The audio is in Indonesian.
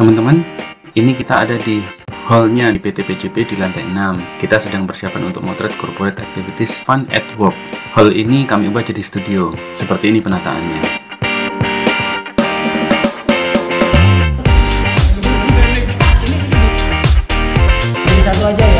Teman-teman, ini kita ada di hallnya di PT PJP di lantai 6. Kita sedang persiapan untuk motret corporate activities fun at work. Hall ini kami ubah jadi studio. Seperti ini penataannya. Ini satu aja ya,